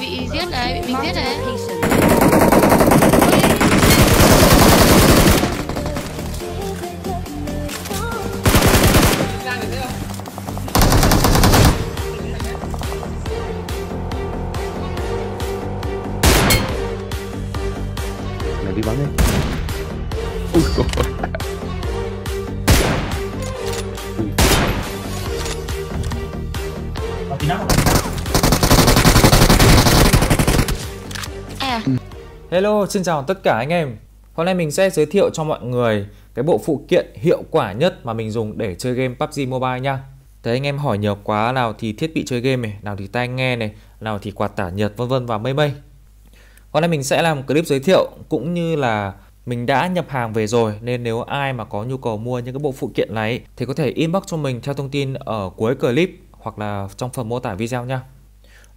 bị giết này, bị mình giết này. Mày đi bắn đi. Ui dồi À, Hello, xin chào tất cả anh em. Hôm nay mình sẽ giới thiệu cho mọi người cái bộ phụ kiện hiệu quả nhất mà mình dùng để chơi game PUBG Mobile nha. Thế anh em hỏi nhiều quá, nào thì thiết bị chơi game này, nào thì tai nghe này, nào thì quạt tả nhiệt vân vân và mây mây. Hôm nay mình sẽ làm clip giới thiệu cũng như là mình đã nhập hàng về rồi nên nếu ai mà có nhu cầu mua những cái bộ phụ kiện này thì có thể inbox cho mình theo thông tin ở cuối clip hoặc là trong phần mô tả video nha.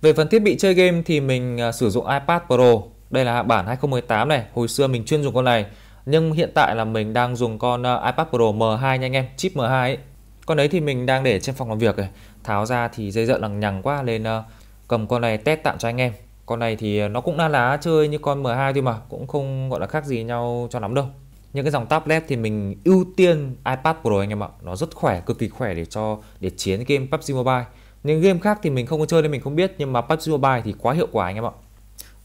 Về phần thiết bị chơi game thì mình à, sử dụng iPad Pro. Đây là bản 2018 này, hồi xưa mình chuyên dùng con này. Nhưng hiện tại là mình đang dùng con ờ, iPad Pro M2 nha anh em, chip M2 ấy. Con đấy thì mình đang để trên phòng làm việc này. Tháo ra thì dây dợ lằng nhằng quá nên ờ, cầm con này test tạm cho anh em. Con này thì ờ, nó cũng là lá chơi như con M2 thôi mà, cũng không gọi là khác gì nhau cho lắm đâu. Những cái dòng tablet thì mình ưu tiên iPad Pro anh em ạ. Nó rất khỏe, cực kỳ khỏe để cho để chiến game PUBG Mobile. những game khác thì mình không có chơi nên mình không biết nhưng mà PUBG Mobile thì quá hiệu quả anh em ạ.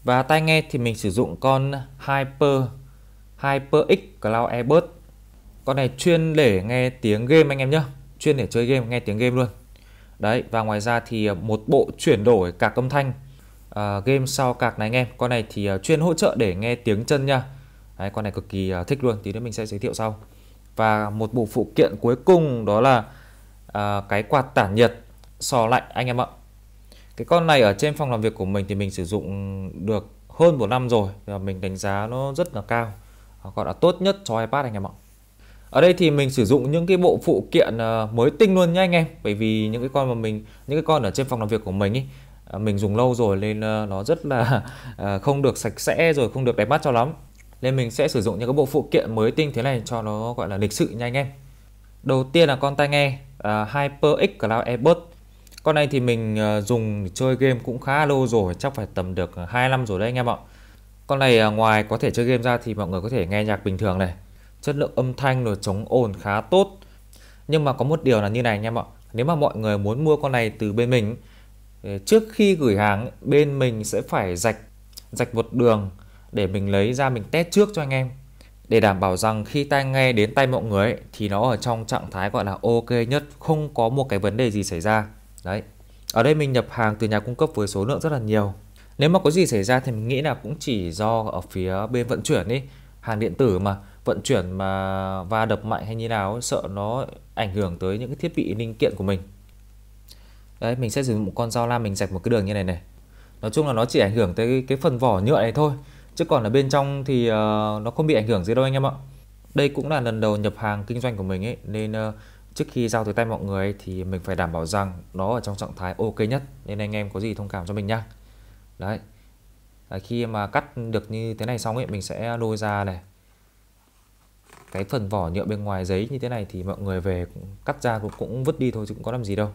Và tai nghe thì mình sử dụng con Hyper HyperX Cloud Earbud. Con này chuyên để nghe tiếng game anh em nhé, chuyên để chơi game nghe tiếng game luôn. Đấy và ngoài ra thì à, một bộ chuyển đổi cạc âm thanh uh, game sau cạc này anh em. Con này thì à, chuyên hỗ trợ để nghe tiếng chân nha. Đấy, con này cực kỳ thích luôn, tí nữa mình sẽ giới thiệu sau. Và một bộ phụ kiện cuối cùng đó là uh, cái quạt tản nhiệt sò lạnh anh em ạ. Cái con này ở trên phòng làm việc của mình thì mình sử dụng được hơn một năm rồi và mình đánh giá nó rất là cao. Gọi là tốt nhất cho iPad anh em ạ. Ở đây thì mình sử dụng những cái bộ phụ kiện ờ, mới tinh luôn nha anh em Bởi vì những cái con mà mình những cái con ở trên phòng làm việc của mình ý ờ, mình dùng lâu rồi nên ờ, nó rất là không được sạch sẽ rồi không được đẹp mắt cho lắm. Nên mình sẽ sử dụng những cái bộ phụ kiện mới tinh thế này cho nó gọi là lịch sự nha anh em. Đầu tiên là con tai nghe uh, HyperX Cloud Earbud. Con này thì mình ờ, dùng chơi game cũng khá lâu rồi, chắc phải tầm được ờ, 2 năm rồi đấy anh em ạ. Con này ờ, ngoài có thể chơi game ra thì mọi người có thể nghe nhạc bình thường này. Chất lượng âm thanh rồi chống ồn khá tốt. Nhưng mà có một điều là như này anh em ạ. Nếu mà mọi người muốn mua con này từ bên mình trước khi gửi hàng bên mình sẽ phải rạch rạch một đường để mình lấy ra mình test trước cho anh em để đảm bảo rằng khi tai nghe đến tay mọi người ấy, thì nó ở trong trạng thái gọi là ok nhất, không có một cái vấn đề gì xảy ra. Đấy. Ở đây mình nhập hàng từ nhà cung cấp với số lượng rất là nhiều. Nếu mà có gì xảy ra thì mình nghĩ là cũng chỉ do ở phía bên vận chuyển ấy, hàng điện tử mà vận chuyển mà va đập mạnh hay như nào ấy, sợ nó ảnh hưởng tới những cái thiết bị linh kiện của mình. Đấy, mình sẽ sử dụng một con dao lam mình rạch một cái đường như này này. Nói chung là nó chỉ ảnh hưởng tới cái, cái phần vỏ nhựa này thôi. Chứ còn ở bên trong thì uh, nó không bị ảnh hưởng gì đâu anh em ạ. Đây cũng là lần đầu nhập hàng kinh doanh của mình ấy nên uh, trước khi giao tới tay mọi người thì mình phải đảm bảo rằng nó ở trong trạng thái ok nhất nên anh em có gì thông cảm cho mình nhá. Đấy. À, khi mà cắt được như thế này xong ấy mình sẽ lôi ra này. Cái phần vỏ nhựa bên ngoài giấy như thế này thì mọi người về cắt ra cũng, cũng vứt đi thôi chứ cũng có làm gì đâu.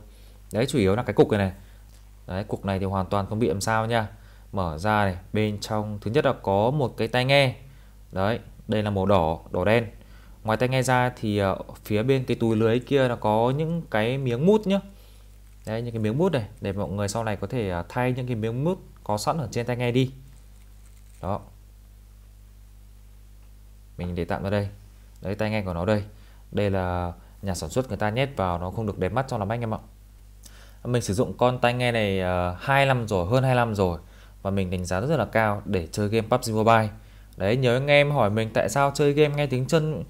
Đấy chủ yếu là cái cục này này. Đấy cục này thì hoàn toàn không bị làm sao nha mở ra này bên trong thứ nhất là có một cái tai nghe đấy đây là màu đỏ đỏ đen ngoài tai nghe ra thì ờ, phía bên cái túi lưới kia nó có những cái miếng mút nhá. Đấy những cái miếng mút này để mọi người sau này có thể ờ, thay những cái miếng mút có sẵn ở trên tai nghe đi. Đó. Mình để tạm ở đây. Đấy tai nghe của nó đây. Đây là nhà sản xuất người ta nhét vào nó không được đẹp mắt cho lắm anh em ạ. Mình sử dụng con tai nghe này ờ, uh, 2 năm rồi hơn 2 năm rồi và mình đánh giá rất là cao để chơi game PUBG Mobile. Đấy nhớ anh em hỏi mình tại sao chơi game nghe tiếng chân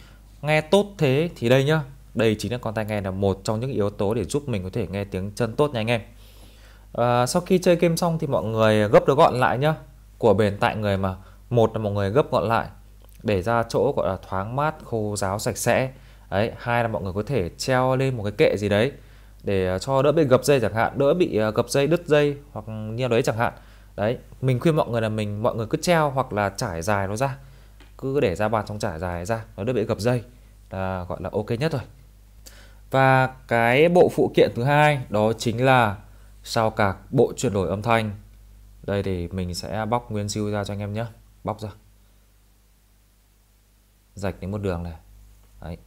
nghe tốt thế thì đây nhá. Đây chính là con tai nghe là một trong những yếu tố để giúp mình có thể nghe tiếng chân tốt nha anh em. À, sau khi chơi game xong thì mọi người gấp được gọn lại nhá. Của bền tại người mà một là mọi người gấp gọn lại để ra chỗ gọi là thoáng mát, khô ráo sạch sẽ. Đấy, hai là mọi người có thể treo lên một cái kệ gì đấy để à, cho đỡ bị gập dây chẳng hạn, đỡ bị à, gập dây đứt dây hoặc như đấy chẳng hạn đấy mình khuyên mọi người là mình mọi người cứ treo hoặc là trải dài nó ra cứ để ra bàn trong trải dài ra, nó đỡ bị gập dây, là gọi là ok nhất rồi. Và cái bộ phụ kiện thứ hai đó chính là sao cạc bộ chuyển đổi âm thanh. Đây thì mình sẽ bóc nguyên siêu ra cho anh em nhé. Bóc ra. Rạch đến một đường này. Đấy.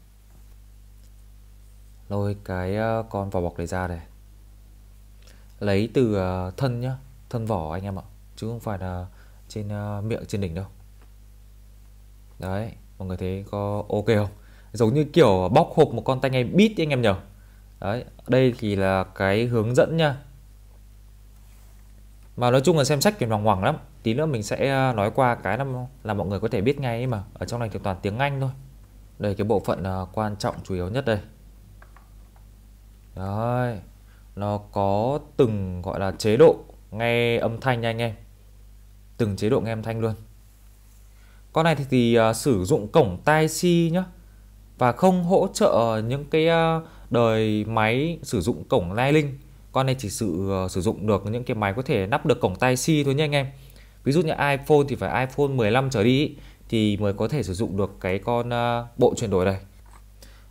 Lôi cái ờ, con vỏ bọc này ra này. Lấy từ ờ, thân nhá. Thân vỏ anh em ạ. Chứ không phải là trên ờ, miệng, trên đỉnh đâu đấy mọi người thấy có ok không? Giống như kiểu bóc hộp một con tai nghe beat anh em nhở đấy đây thì là cái hướng dẫn nha. Mà nói chung là xem sách thì hoàng hoàng lắm. Tí nữa mình sẽ à, nói qua cái là, là mọi người có thể biết ngay ấy mà. Ở trong này thì toàn tiếng Anh thôi. Đây cái bộ phận à, quan trọng chủ yếu nhất đây. Đấy nó có từng gọi là chế độ nghe âm thanh nha anh em. Từng chế độ nghe âm thanh luôn con này thì, thì uh, sử dụng cổng tai si nhá. Và không hỗ trợ những cái uh, đời máy sử dụng cổng lai linh. Con này chỉ sử uh, à, sử dụng được những cái máy có thể nắp được cổng tai si thôi nha anh em. Ví dụ như iPhone thì phải iPhone 15 trở đi thì mới có thể sử dụng được cái con uh, bộ chuyển đổi này.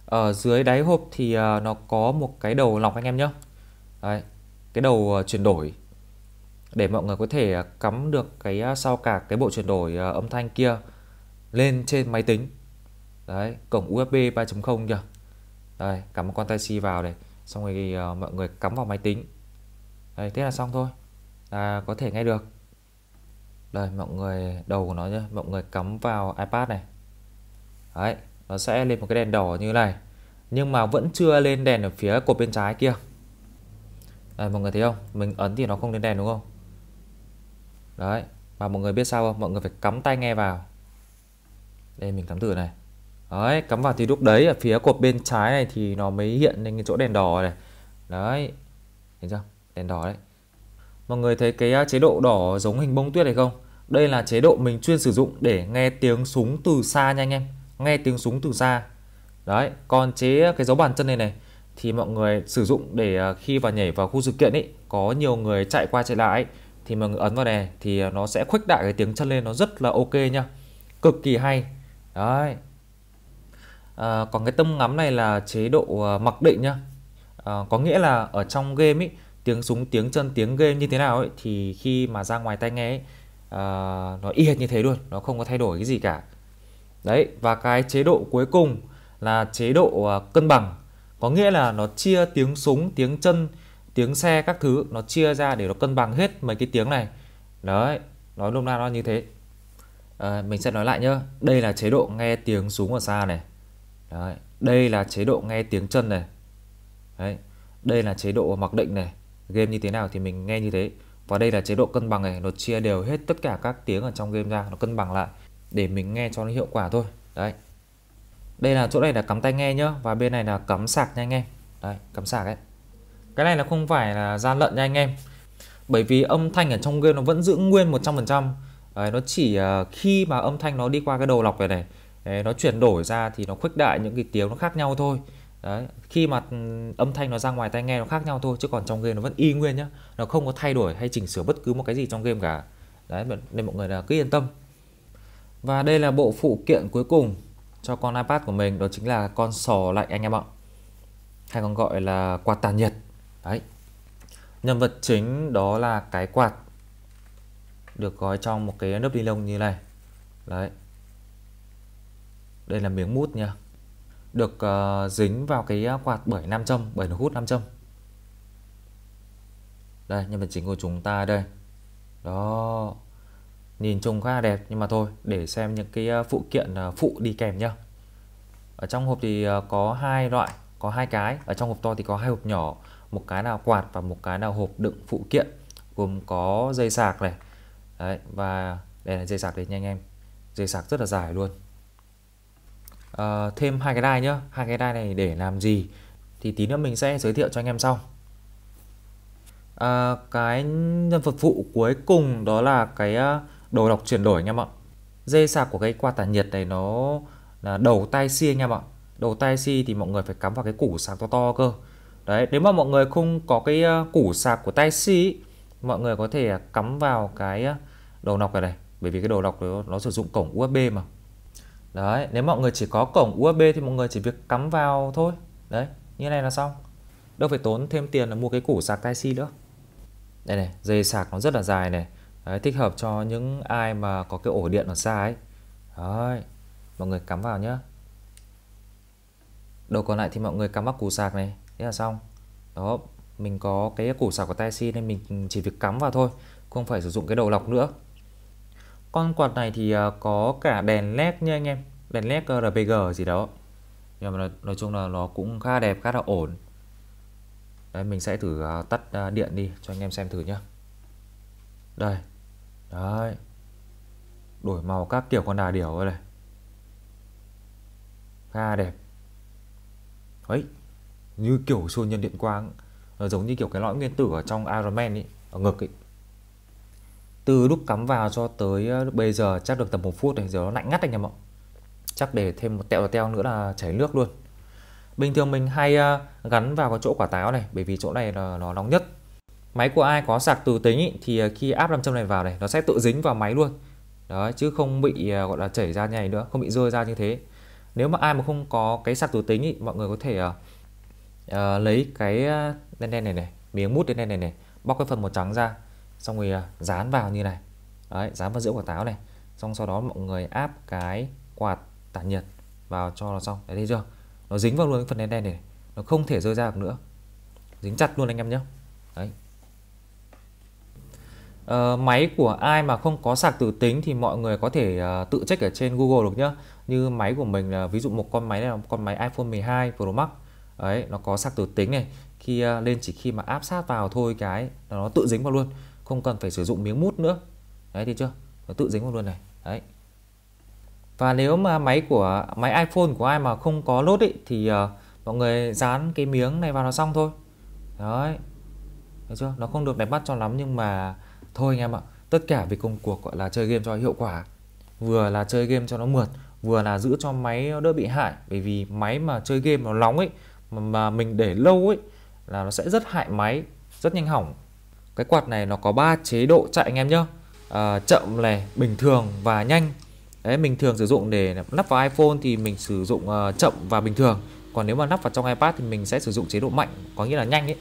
Ở dưới đáy hộp thì uh, nó có một cái đầu lọc anh em nhé Đấy, cái đầu uh, chuyển đổi để mọi người có thể à, cắm được cái à, sau cả cái bộ chuyển đổi à, âm thanh kia lên trên máy tính. Đấy cổng USB 3.0 kìa. Đây cắm một con tai si vào này xong rồi uh, mọi người cắm vào máy tính. Đây thế là xong thôi. Là có thể nghe được. Đây mọi người đầu của nó nhá mọi người cắm vào iPad này. Đấy nó sẽ lên một cái đèn đỏ như này nhưng mà vẫn chưa lên đèn ở phía cột bên trái kia. Đây mọi người thấy không? Mình ấn thì nó không lên đèn đúng không? Đấy và mọi người biết sao không? Mọi người phải cắm tai nghe vào. Đây mình cắm thử này. Đấy cắm vào thì lúc đấy ở phía cột bên trái này thì nó mới hiện lên cái chỗ đèn đỏ này. Đấy thấy chưa? Đèn đỏ đấy. Mọi người thấy cái à, chế độ đỏ giống hình bông tuyết này không? Đây là chế độ mình chuyên sử dụng để nghe tiếng súng từ xa nha anh em. Nghe tiếng súng từ xa. Đấy còn chế cái dấu bàn chân này này thì mọi người sử dụng để à, khi vào nhảy vào khu sự kiện ấy có nhiều người chạy qua chạy lại. ấy, thì mọi người ấn vào này thì à, nó sẽ khuếch đại cái tiếng chân lên nó rất là ok nha. Cực kỳ hay. Đấy. À, còn cái tâm ngắm này là chế độ à, mặc định nhá à, có nghĩa là ở trong game ấy tiếng súng tiếng chân tiếng game như thế nào ấy thì khi mà ra ngoài tai nghe ấy, à, nó y hệt như thế luôn nó không có thay đổi cái gì cả. Đấy và cái chế độ cuối cùng là chế độ à, cân bằng. Có nghĩa là nó chia tiếng súng tiếng chân tiếng xe các thứ nó chia ra để nó cân bằng hết mấy cái tiếng này. Đấy nói nôm na nó như thế. À, mình sẽ nói lại nhá. Đây là chế độ nghe tiếng súng ở xa này. Đấy đây là chế độ nghe tiếng chân này. Đấy đây là chế độ mặc định này. Game như thế nào thì mình nghe như thế. Và đây là chế độ cân bằng này nó chia đều hết tất cả các tiếng ở trong game ra nó cân bằng lại để mình nghe cho nó hiệu quả thôi. Đấy. Đây là chỗ này là cắm tai nghe nhá và bên này là cắm sạc nha anh em. Đấy cắm sạc ấy cái này là không phải là gian lận nha anh em. Bởi vì âm thanh ở trong game nó vẫn giữ nguyên 100% đấy, nó chỉ uh, khi mà âm thanh nó đi qua cái đầu lọc này này đấy, nó chuyển đổi ra thì nó khuếch đại những cái tiếng nó khác nhau thôi. Đấy khi mà ừ, âm thanh nó ra ngoài tai nghe nó khác nhau thôi chứ còn trong game nó vẫn y nguyên nhá. Nó không có thay đổi hay chỉnh sửa bất cứ một cái gì trong game cả. Đấy nên mọi người là cứ yên tâm. Và đây là bộ phụ kiện cuối cùng cho con iPad của mình đó chính là con sò lạnh anh em ạ. Hay còn gọi là quạt tản nhiệt đấy. Nhân vật chính đó là cái quạt được gói trong một cái lớp ni lông như này. Đấy. Đây là miếng mút nha. Được uh, dính vào cái ờ, quạt bởi nam châm bởi nó hút nam châm. Đây nhân vật chính của chúng ta đây. Đó. Nhìn trông khá là đẹp nhưng mà thôi để xem những cái ờ, phụ kiện phụ đi kèm nhá. Ở trong hộp thì có hai loại có hai cái. Ở trong hộp to thì có hai hộp nhỏ một cái nào quạt và một cái nào hộp đựng phụ kiện gồm có dây sạc này. Đấy và đây là dây sạc đấy nha anh em. Dây sạc rất là dài luôn. À, thêm hai cái đai nhá. Hai cái đai này để làm gì thì tí nữa mình sẽ giới thiệu cho anh em sau. À, cái nhân vật phụ cuối cùng đó là cái ờ, đồ đọc chuyển đổi anh em ạ dây sạc của cái quạt tản nhiệt này nó là đầu tai si anh em ạ đầu tai si thì mọi người phải cắm vào cái củ sạc to to cơ đấy nếu mà mọi người không có cái ờ, củ sạc của tai si mọi người có thể ờ, cắm vào cái ờ, đầu nọc này này bởi vì cái đầu nọc nó, nó sử dụng cổng USB mà. Đấy nếu mọi người chỉ có cổng USB thì mọi người chỉ việc cắm vào thôi. Đấy như này là xong. Đâu phải tốn thêm tiền là mua cái củ sạc tai si nữa. Đây này dây sạc nó rất là dài này. Đấy, thích hợp cho những ai mà có cái ổ điện ở xa ấy. Đấy, mọi người cắm vào nhá, Đầu còn lại thì mọi người cắm vào củ sạc này. Thế là xong. Đó, mình có cái củ sạc của Type-C nên mình chỉ việc cắm vào thôi Không phải sử dụng cái đầu lọc nữa. Con quạt này thì à, có cả đèn led nha anh em. Đèn led RPG gì đó. Nhưng mà nói, nói chung là nó cũng khá đẹp, khá là ổn. Đấy, mình sẽ thử à, tắt à, điện đi cho anh em xem thử nhá. Đây. Đấy. Đổi màu các kiểu con đà điểu rồi này. Khá đẹp. Ấy như kiểu siêu nhân điện quang ờ, giống như kiểu cái lõi nguyên tử ở trong Iron Man ấy ở ngực ấy từ lúc cắm vào cho tới ờ, lúc bây giờ chắc được tầm một phút này giờ nó lạnh ngắt anh em ạ. Chắc để thêm một tẹo teo nữa là chảy nước luôn. Bình thường mình hay ờ, gắn vào cái chỗ quả táo này bởi vì chỗ này là nó nóng nhất. Máy của ai có sạc từ tính ý, thì khi áp nam châm này vào này nó sẽ tự dính vào máy luôn. Đó chứ không bị gọi là chảy ra như này nữa không bị rơi ra như thế. Nếu mà ai mà không có cái sạc từ tính ý, mọi người có thể uh, lấy cái ờ, đen đen này này miếng mút đen đen này này bóc cái phần màu trắng ra xong rồi uh, dán vào như này. Đấy dán vào giữa quả táo này xong sau đó mọi người áp cái quạt tản nhiệt vào cho nó xong. Đấy thấy chưa? Nó dính vào luôn cái phần đen đen này nó không thể rơi ra được nữa. Dính chặt luôn anh em nhé đấy. Uh, máy của ai mà không có sạc tự tính thì mọi người có thể uh, tự check ở trên Google được nhá. Như máy của mình là ví dụ một con máy này là con máy iPhone 12 Pro Max. Đấy, nó có sắc từ tính này. Khi à, lên chỉ khi mà áp sát vào thôi cái là nó tự dính vào luôn, không cần phải sử dụng miếng mút nữa. Đấy thấy chưa? Nó tự dính vào luôn này. Đấy. Và nếu mà máy của máy iPhone của ai mà không có lốt ý, thì uh, mọi người dán cái miếng này vào nó xong thôi. Đấy. Thấy chưa? Nó không được đẹp mắt cho lắm nhưng mà thôi anh em ạ tất cả vì công cuộc gọi là chơi game cho hiệu quả vừa là chơi game cho nó mượt vừa là giữ cho máy đỡ bị hại bởi vì máy mà chơi game nó nóng ấy mà, mà mình để lâu ấy là nó sẽ rất hại máy rất nhanh hỏng. Cái quạt này nó có 3 chế độ chạy anh em nhé à, ờ, chậm này bình thường và nhanh. Đấy mình thường sử dụng để lắp vào iPhone thì mình sử dụng uh, chậm và bình thường. Còn nếu mà lắp vào trong iPad thì mình sẽ sử dụng chế độ mạnh có nghĩa là nhanh ấy.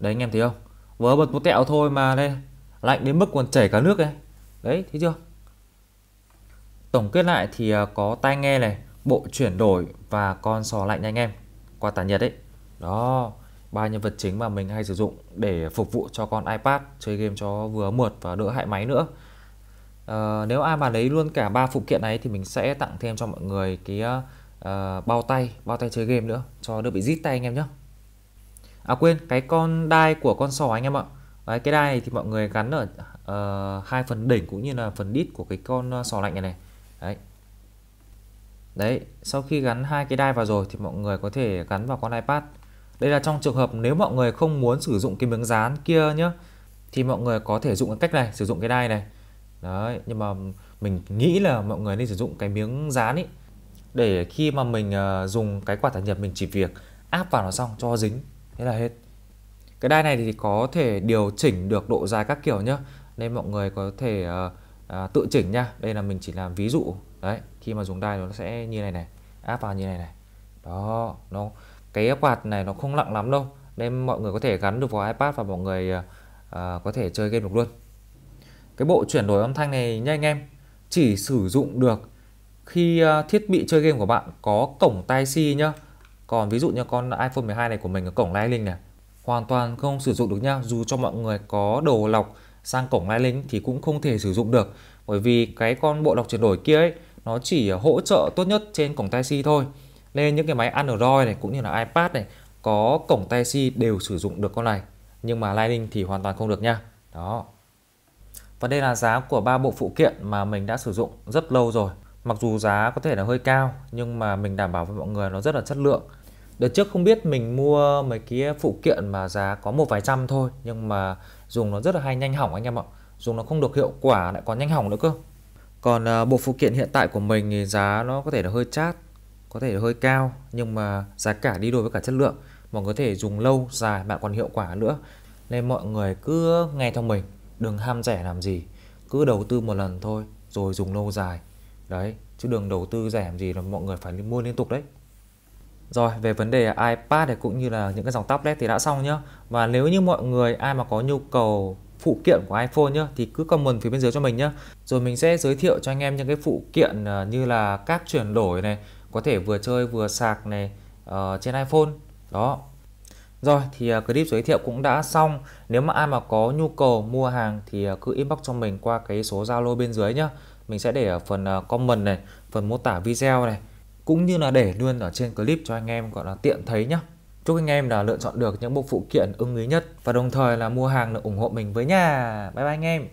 Đấy anh em thấy không? Vừa bật một tẹo thôi mà đây. Lạnh đến mức còn chảy cả nước này Đấy thấy chưa? Tổng kết lại thì à, có tai nghe này Bộ chuyển đổi và con sò lạnh anh em Qua tản nhiệt đấy Đó ba nhân vật chính mà mình hay sử dụng để phục vụ cho con iPad chơi game cho vừa mượt và đỡ hại máy nữa. À, nếu ai mà lấy luôn cả ba phụ kiện này thì mình sẽ tặng thêm cho mọi người cái uh, bao tay bao tay chơi game nữa cho đỡ bị rít tay anh em nhé À quên, cái con đai của con sò anh em ạ. Đấy, cái đai này thì mọi người gắn ở uh, hai phần đỉnh cũng như là phần đít của cái con ờ, sò lạnh này này. Đấy. Đấy, sau khi gắn hai cái đai vào rồi thì mọi người có thể gắn vào con iPad. Đây là trong trường hợp nếu mọi người không muốn sử dụng cái miếng dán kia nhá thì mọi người có thể dùng cái cách này, sử dụng cái đai này. Đấy, nhưng mà mình nghĩ là mọi người nên sử dụng cái miếng dán ấy để khi mà mình uh, dùng cái quạt thả nhiệt mình chỉ việc áp vào nó xong cho dính thế là hết cái đai này thì có thể điều chỉnh được độ dài các kiểu nhá. Nên mọi người có thể uh, uh, tự chỉnh nhá. đây là mình chỉ làm ví dụ. Đấy khi mà dùng đai nó sẽ như này này áp vào như này này. Đó nó cái quạt này nó không nặng lắm đâu. Nên mọi người có thể gắn được vào iPad và mọi người uh, có thể chơi game được luôn. Cái bộ chuyển đổi âm thanh này nha anh em. Chỉ sử dụng được khi uh, thiết bị chơi game của bạn có cổng tai C nhá. Còn ví dụ như con iPhone 12 này của mình có cổng Lightning này hoàn toàn không sử dụng được nha. Dù cho mọi người có đồ lọc sang cổng Lightning thì cũng không thể sử dụng được. Bởi vì cái con bộ lọc chuyển đổi kia ấy, nó chỉ hỗ trợ tốt nhất trên cổng tai si thôi. Nên những cái máy Android này cũng như là iPad này có cổng tai si đều sử dụng được con này. Nhưng mà Lightning thì hoàn toàn không được nha. Đó. Và đây là giá của ba bộ phụ kiện mà mình đã sử dụng rất lâu rồi. Mặc dù giá có thể là hơi cao, nhưng mà mình đảm bảo với mọi người nó rất là chất lượng. Đợt trước không biết mình mua mấy cái phụ kiện mà giá có một vài trăm thôi Nhưng mà dùng nó rất là hay nhanh hỏng anh em ạ. Dùng nó không được hiệu quả lại còn nhanh hỏng nữa cơ. Còn uh, bộ phụ kiện hiện tại của mình thì giá nó có thể là hơi chát Có thể là hơi cao Nhưng mà giá cả đi đôi với cả chất lượng. Mọi người có thể dùng lâu dài bạn còn hiệu quả nữa. Nên mọi người cứ nghe theo mình Đừng ham rẻ làm gì Cứ đầu tư một lần thôi Rồi dùng lâu dài. Đấy Chứ đừng đầu tư rẻ làm gì là mọi người phải mua liên tục đấy. Rồi về vấn đề iPad này cũng như là những cái dòng tablet thì đã xong nhá. Và nếu như mọi người ai mà có nhu cầu phụ kiện của iPhone nhá thì cứ comment phía bên dưới cho mình nhá. Rồi mình sẽ giới thiệu cho anh em những cái phụ kiện à, như là các chuyển đổi này, có thể vừa chơi vừa sạc này uh, trên iPhone. Đó. Rồi thì uh, clip giới thiệu cũng đã xong. Nếu mà ai mà có nhu cầu mua hàng thì uh, cứ inbox cho mình qua cái số Zalo bên dưới nhá. Mình sẽ để ở phần uh, comment này, phần mô tả video này cũng như là để luôn ở trên clip cho anh em, gọi là, tiện thấy nhá. Chúc anh em là lựa chọn được những bộ phụ kiện ưng ý nhất và đồng thời là mua hàng là ủng hộ mình với nhà. Bye bye anh em.